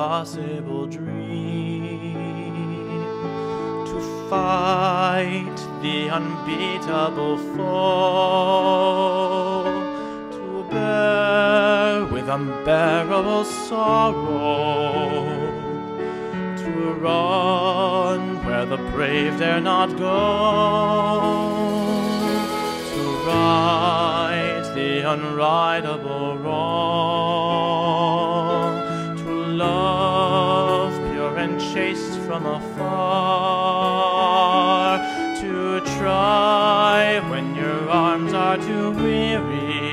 impossible dream to fight the unbeatable foe, to bear with unbearable sorrow, to run where the brave dare not go, to right the unrightable wrong, from afar, to try when your arms are too weary,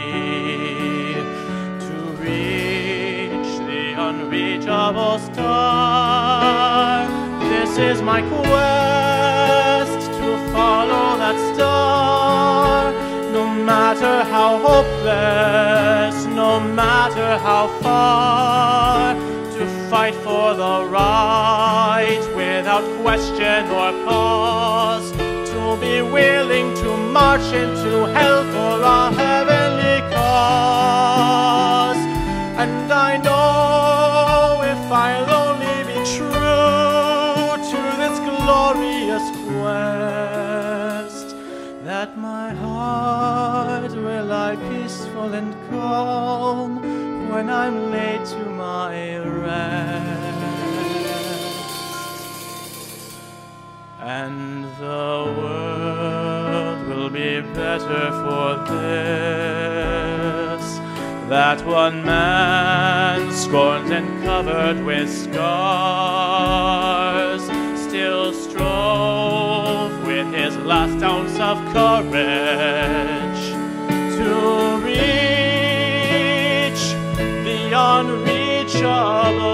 to reach the unreachable star. This is my quest to follow that star, no matter how hopeless, no matter how far, fight for the right without question or pause, to be willing to march into hell for a heavenly cause. And I know if I'll only be true to this glorious quest, that my heart will lie peaceful and calm when I'm laid to my rest. And the world will be better for this. That one man, scorned and covered with scars, still strove with his last ounce of courage unreachable